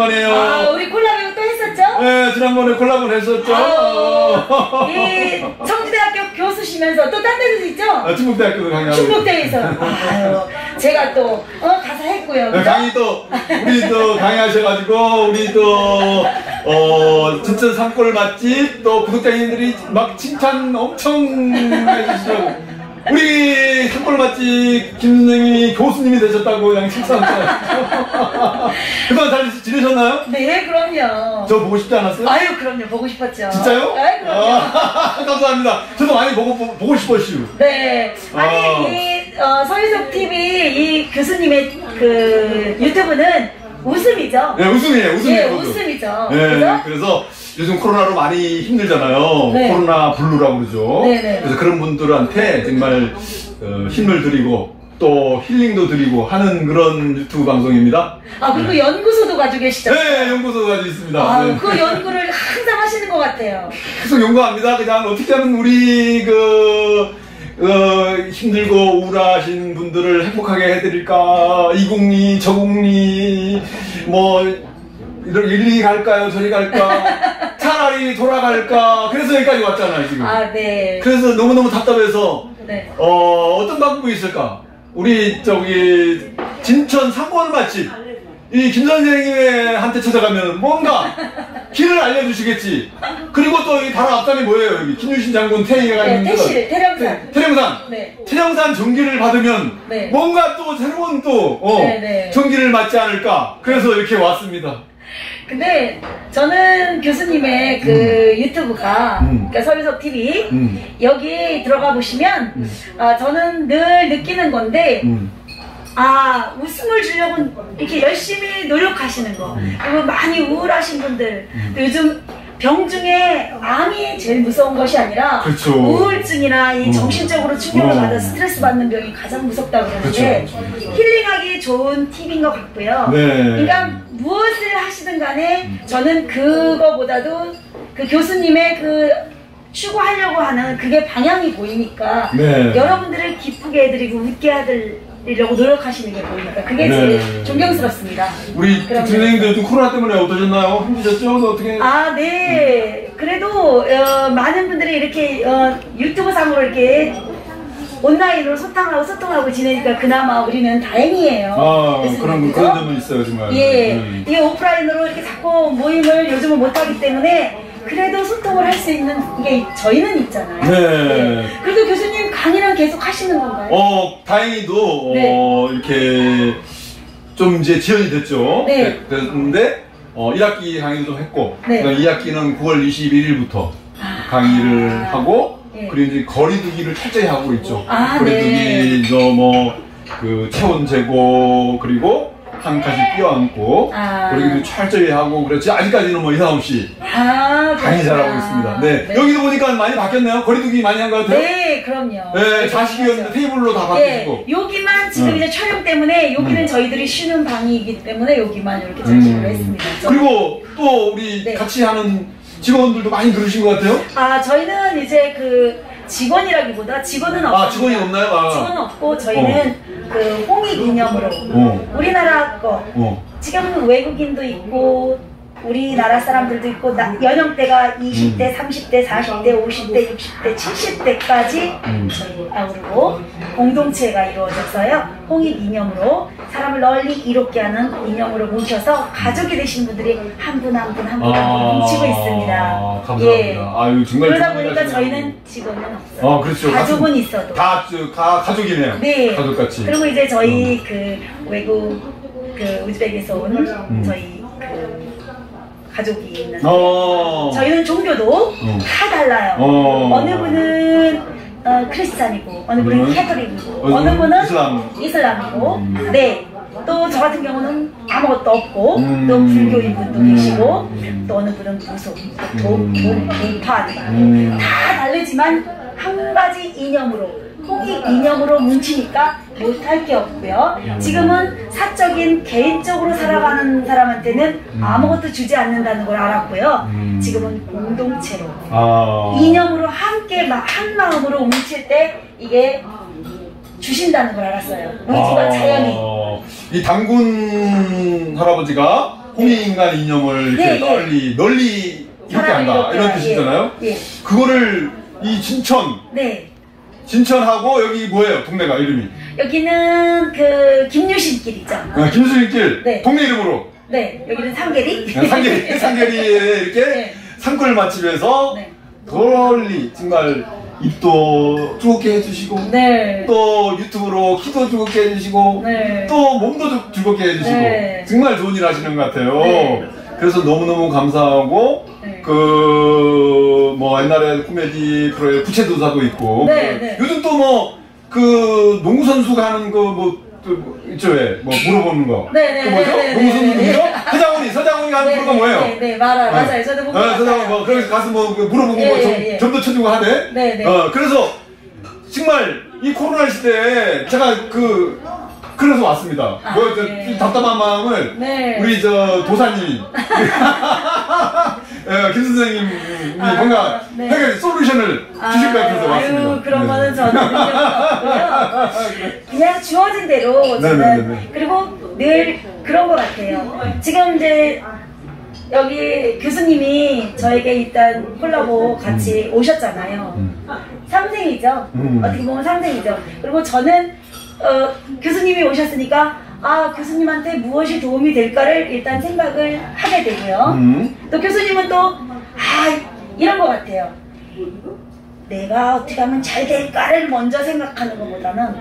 오랜만이에요. 아, 우리 콜라보 또 했었죠? 네, 지난번에 콜라보를 했었죠. 어. 아유, 이 청주대학교 교수시면서 또 딴 데도 있죠? 아, 충북대학교도 강의하고. 충북대에서 아유, 제가 또 어, 가서 했고요. 네? 강의 또, 우리 또 강의하셔가지고, 우리 또, 어, 진짜 산골 맛집, 또 구독자님들이 막 칭찬 엄청 해주시더라고. 우리 산골 맛집 김선생이 교수님이 되셨다고 그냥 칭찬했어요. 그동안 잘 지내셨나요? 네, 그럼요. 저 보고 싶지 않았어요? 아유, 그럼요. 보고 싶었죠. 진짜요? 아유, 그럼요. 아, 감사합니다. 저도 많이 보고, 보고, 싶었슈. 네. 아니, 아. 이, 어, 서유석 TV, 이 교수님의 그 유튜브는 웃음이죠. 네, 웃음이에요, 웃음이에요. 예. 웃음이죠. 네, 그죠? 그래서 요즘 코로나로 많이 힘들잖아요. 네. 코로나 블루라고 그러죠. 네, 네. 그래서 그런 분들한테 정말 어, 힘을 드리고 또 힐링도 드리고 하는 그런 유튜브 방송입니다. 아, 그리고 연구소도 가지고 계시죠? 네, 연구소도 가지고 있습니다. 아, 네. 그 연구를 항상 하시는 것 같아요. 계속 연구합니다. 그냥 어떻게 하면 우리 그 어, 힘들고 우울하신 분들을 행복하게 해드릴까 이국리 저국리 뭐 이런 일리 갈까요 저리 갈까 차라리 돌아갈까 그래서 여기까지 왔잖아요 지금 아, 네. 그래서 너무너무 답답해서 네. 어, 어떤 방법이 있을까 우리 저기 진천 상권 맛집 이 김 선생님한테 찾아가면 뭔가 길을 알려주시겠지. 그리고 또 이 바로 앞산이 뭐예요? 여기 김유신 장군 태희가 네, 있는 태실, 태령산. 태령산. 네. 태령산 전기를 받으면 네. 뭔가 또 새로운 또 어, 네, 네. 전기를 맞지 않을까. 그래서 이렇게 왔습니다. 근데 저는 교수님의 그 유튜브가 음. 그러니까 서유석 TV 음. 여기 들어가 보시면 음. 아, 저는 늘 느끼는 건데 음. 아 웃음을 주려고 이렇게 열심히 노력하시는 거 음. 그리고 많이 우울하신 분들 또 요즘 병 중에 암이 제일 무서운 것이 아니라 그렇죠. 우울증이나 이 음. 정신적으로 충격을 음. 받아 스트레스 받는 병이 가장 무섭다고 그러는데 그렇죠. 힐링하기 좋은 팁인 것 같고요. 네. 그러니까 무엇을 하시든 간에 저는 그거보다도 그 교수님의 그 추구하려고 하는 그게 방향이 보이니까 네. 여러분들을 기쁘게 해드리고 웃게 해드 리려고 노력하시는 게 보이니까 그게 네. 제일 존경스럽습니다. 우리 그럼 선생님들 좀 코로나 때문에 어떠셨나요? 힘드셨죠? 어떻게? 아, 네. 그래도 어, 많은 분들이 이렇게 어, 유튜브 상으로 이렇게 온라인으로 소통하고 소통하고 지내니까 그나마 우리는 다행이에요. 아, 그런 그죠? 그런 점은 있어요 정말. 예, 음. 이게 오프라인으로 이렇게 자꾸 모임을 요즘은 못하기 때문에 그래도 소통을 할 수 있는 게 저희는 있잖아요. 네. 그래도 교수님 강의는 계속 하시는 건가요? 어, 다행히도, 네. 어, 이렇게, 좀 이제 지연이 됐죠. 네. 됐는데, 어, 1학기 강의도 좀 했고, 네. 그다음에 2학기는 9월 21일부터 아. 강의를 하고, 네. 그리고 이제 거리두기를 철저히 하고 있죠. 아, 거리두기, 네. 저 뭐, 그, 체온 재고, 그리고 한 칸씩 끼워안고, 아. 이제 철저히 하고, 그렇지. 아직까지는 뭐 이상 없이 아, 강의 잘하고. 있습니다. 네. 여기도 보니까 많이 바뀌었네요. 거리두기 많이 한 것 같아요. 네, 그럼요. 네, 자식이었는데 테이블로 다 예, 바뀌고. 여기만 지금 음. 이제 촬영 때문에 여기는 음. 저희들이 쉬는 방이기 때문에 여기만 이렇게 장식으로 했습니다. 좀. 그리고 또 우리 네. 같이 하는 직원들도 많이 들으신 것 같아요. 아 저희는 이제 그 직원이라기보다 직원은 없어요. 아, 직원이 없나요? 아. 직원은 없고 저희는 그 홍익 기념으로 어. 우리나라 거 어. 지금 외국인도 있고 우리나라 사람들도 있고 나- 연령대가 20대, 30대, 40대, 50대, 60대, 70대까지 음. 저희 아우르고 공동체가 이루어져서요 홍익 이념으로 사람을 널리 이롭게 하는 이념으로 모셔서 가족이 되신 분들이 한 분 한 분 한 분한 분 뭉치고 있습니다. 감사합니다. 아유 정말 그러다 보니까. 저희는 직원은 없어요. 어, 그렇죠. 가족은 같은- 있어도. 다, 저, 가, 가족이네요. 네. 가족같이. 그리고 이제 저희 그 외국 그 우즈벡에서 온 음. 저희 그 가족이 있는 어. 저희는 종교도 음. 다 달라요. 어. 어. 느 분은 어, 크리스찬이고 어느 분은 어느 분은? 캐톨릭이고 어느 어느 분은 이슬람. 이슬람이고 음. 네. 또 저 같은 경우는 아무것도 없고 음. 또 불교인 분도 음. 계시고 음. 또 어느 분은 무속, 도, 음. 도, 도파도 음. 다 다르지만 한 가지 이념으로 홍익 이념으로 뭉치니까 못할 게 없고요. 음. 지금은 사적인 개인적으로 살아가는 사람한테는 음. 아무것도 주지 않는다는 걸 알았고요. 음. 지금은 공동체로 아. 이념으로 함께 마- 한 마음으로 뭉칠 때 이게 주신다는 걸 알았어요. 우주가 아. 자연이. 이 당군 할아버지가 홍익인간 이념을 이렇게 네, 예. 널리 널리 이렇게 한다 이런. 뜻이잖아요. 예. 예. 그거를 이 진천 네. 진천하고 여기 뭐예요 동네가 이름이 여기는 그 김유신길이죠. 아, 김수인길 네. 동네 이름으로 네. 여기는 상계리. 상계리 상계리에 이렇게 네. 산골 맛집에서 네. 널리 정말 입도 뜨겁게 해주시고 네. 또 유튜브로 키도 즐겁게 해주시고 네. 또 몸도 즐- 즐겁게 해주시고 네. 정말 좋은 일 하시는 것 같아요. 네. 그래서 너무너무 감사하고 네. 그 뭐 옛날에 코미디 프로에 부채도사도 있고 네, 그 네. 요즘 또 뭐 그 농구 선수가 하는 그뭐 있죠 왜 뭐 물어보는 거. 네, 네, 그 뭐죠? 네, 네, 농구 선수 네, 네. 누구죠? 서장훈이 서장훈이 하는 프로가 뭐예요? 네, 네, 맞아요. 맞아요. 저도 보고 어, 서장훈 봤어요. 뭐 그래서 가서 뭐 물어보고 예, 뭐 점, 예, 예. 점도 쳐주고 하네. 네, 네. 어, 그래서 정말 이 코로나 시대에 제가 그 그래서 왔습니다. 아, 뭐 저, 네. 답답한 마음을 네. 우리 저 도사님이 예, 김 선생님이 아, 뭔가 네. 해결 솔루션을 주실 것 같아서 아유, 왔습니다. 아유, 그런 네. 거는 저는 없고요. 그냥 주어진 대로 저는 네, 네. 그리고 늘 그런 것 같아요. 지금 이제 여기 교수님이 저에게 일단 콜라보 같이 오셨잖아요. 음. 상생이죠. 음. 어떻게 보면 상생이죠. 그리고 저는 어, 교수님이 오셨으니까 아 교수님한테 무엇이 도움이 될까를 일단 생각을 하게 되고요. 음. 또 교수님은 또, 아, 이런 것 같아요. 내가 어떻게 하면 잘 될까를 먼저 생각하는 것보다는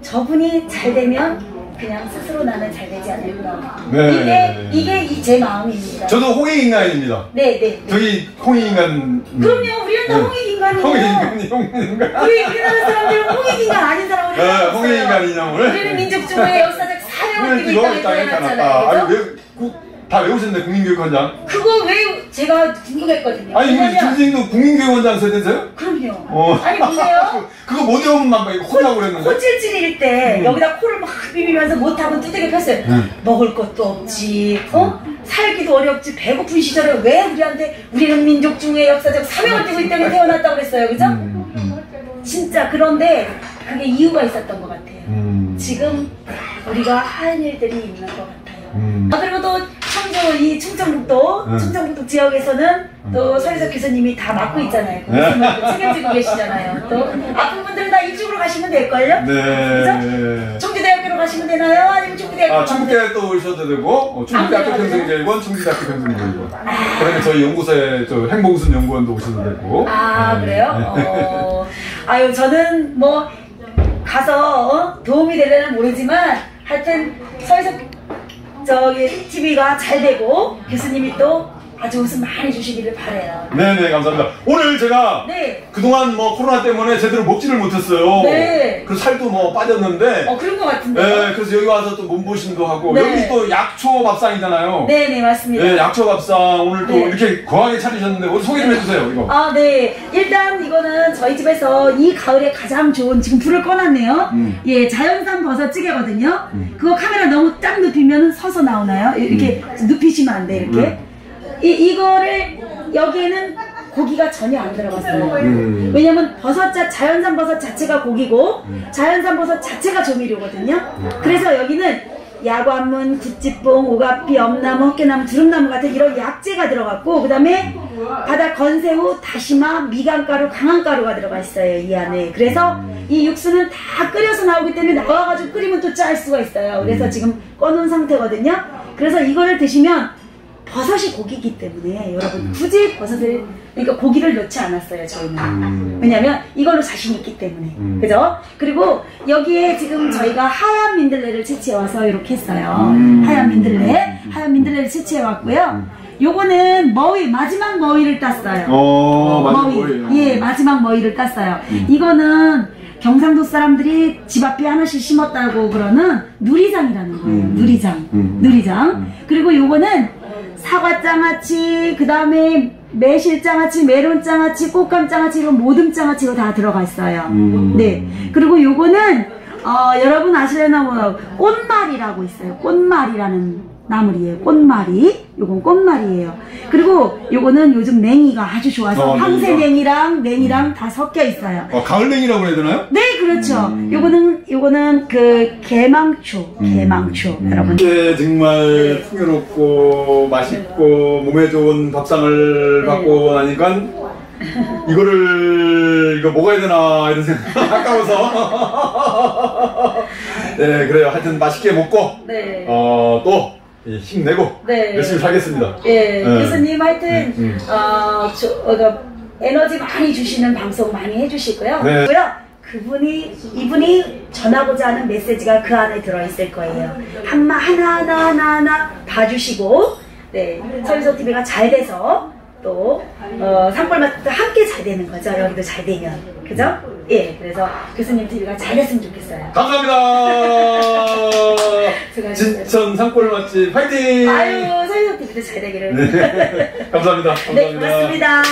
저분이 잘 되면 그냥 스스로 나는 잘 되지 않을까. 네. 이게, 이게 이제 마음입니다. 저도 홍익 인간입니다. 네, 네. 네. 저기 홍익 인간. 음. 그럼요, 우리는 다 네. 홍익 인간이에요. 홍익 인간이 홍익 인간. 우리 우리나라 사람들은 홍익 인간 아닌 사람은 네. 홍익 인간 인형을. 우리는 민족주의 역사적 사명을 띠고 있다고 해놨잖아요. 아니? 왜, 그, 다 외우셨네 국민교육원장. 그거 왜 제가 궁금했거든요. 아니 우리 김선생님도 국민교육원장 세대세요? 그 럼요. 어. 아니 보세요. 그거 못 외우면 막 혼나고 그랬는데. 코찔찔일 때 음. 여기다 코를 막 비비면서 못하면 두들겨 폈어요. 음. 먹을 것도 없지, 어? 살기도 어렵지, 배고픈 시절에 왜 우리한테 우리는 민족 중의 역사적 사명을 띠고 이 땅에 태어났다고 그랬어요. 그죠? 음, 음, 진짜 그런데 그게 이유가 있었던 것 같아요. 음. 지금 우리가 할 일들이 있는 것 같아요. 음. 아, 그리고 또 청주 이 충청북도 음. 충청북도 지역에서는 또 서유석 교수님이 다 맡고 있잖아요. 또 책임지고 계시잖아요. 또 아픈 분들은 다 이쪽으로 가시면 될걸요? 네. 청주대학교로 가시면 되나요? 아니면 충주대학교 아, 또 오셔도 되고, 어, 충북대학교 아, 그래요? 평생교육원, 충북대학교 평생교육원. 그다음에 저희 연구소에 저 행복우순 연구원도 오셔도 되고. 아 네. 그래요? 어, 아유 저는 뭐 가서 어? 도움이 되려는 모르지만 하여튼 서유석 저기 TV가 잘 되고 교수님이 또 아주 웃음 많이 주시기를 바래요. 네네, 감사합니다. 오늘 제가 네. 그동안 뭐 코로나 때문에 제대로 먹지를 못했어요. 네. 그래서 살도 뭐 빠졌는데. 어 그런 것 같은데. 네, 그래서 여기 와서 또 몸보신도 하고. 네. 여기 또 약초 밥상이잖아요. 네네 맞습니다. 네, 약초 밥상 오늘 또 네. 이렇게 거하게 차리셨는데 오늘 소개 좀 해주세요, 이거. 아, 네. 일단 이거는 저희 집에서 이 가을에 가장 좋은 지금 불을 꺼놨네요. 음. 예, 자연산 버섯찌개거든요. 음. 그거 카메라 너무 딱 눕히면 서서 나오나요? 이렇게 눕히시면 안 돼, 이렇게. 음. 이, 이거를 여기에는 고기가 전혀 안 들어갔어요. 음. 왜냐면 버섯 자, 자연산 버섯 자체가 고기고 자연산 버섯 자체가 조미료거든요. 그래서 여기는 야관문, 굿지뽕, 오가피, 엄나무, 헛개나무, 두릅나무 같은 이런 약재가 들어갔고 그 다음에 바다 건새우, 다시마, 미간가루, 강황가루가 들어가 있어요 이 안에. 그래서 이 육수는 다 끓여서 나오기 때문에 나와가지고 끓이면 또 짤 수가 있어요. 그래서 지금 꺼놓은 상태거든요. 그래서 이거를 드시면 버섯이 고기이기 때문에 여러분 굳이 버섯을 그러니까 고기를 넣지 않았어요 저희는 음. 왜냐면 이걸로 자신 있기 때문에 음. 그죠? 그리고 여기에 지금 저희가 하얀 민들레를 채취해 와서 이렇게 했어요 음. 하얀 민들레 하얀 민들레를 채취해 왔고요 요거는 머위 마지막 머위를 땄어요 어, 맞아요. 머위? 예 마지막 머위를 땄어요 음. 이거는 경상도 사람들이 집 앞에 하나씩 심었다고 그러는 누리장이라는 거예요 음. 누리장 음. 누리장 음. 그리고 요거는 사과장아찌 그 다음에 매실장아찌 메론장아찌 꽃감장아찌 이런 모든 장아찌가 다 들어가 있어요 음. 네 그리고 요거는 어, 여러분 아시려나 뭐 꽃말이라고 있어요 꽃말이라는 나물이에요. 꽃말이. 요건 꽃말이에요. 그리고 요거는 요즘 냉이가 아주 좋아서 어, 황새냉이랑 냉이랑 다 섞여 있어요. 어, 가을냉이라고 해야 되나요? 네, 그렇죠. 음. 요거는 요거는 그 개망초, 개망초 여러분. 네, 정말 풍요롭고 맛있고 몸에 좋은 밥상을 네. 받고 나니까 이거를 이거 먹어야 되나 이런 생각 아까워서 네 그래요 하여튼 맛있게 먹고 네. 어또 힘내고 네. 열심히 살겠습니다 예, 네. 교수님 하여튼 음, 음. 어, 저, 어, 그 에너지 많이 주시는 방송 많이 해주시고요. 네. 그분이 이분이 전하고자 하는 메시지가 그 안에 들어 있을 거예요. 한마 하나 하나 하나 하나 봐주시고, 네 서유소 TV가 잘 돼서 또 어, 산골맛도 함께 잘 되는 거죠. 여기도 잘 되면 그죠? 예, 그래서 교수님 TV가 잘 됐으면 좋겠어요. 감사합니다. 진천 산골 맛집 파이팅 아유 서유소 TV도 잘 되기를. 네 감사합니다 감사합니다 네, 고맙습니다.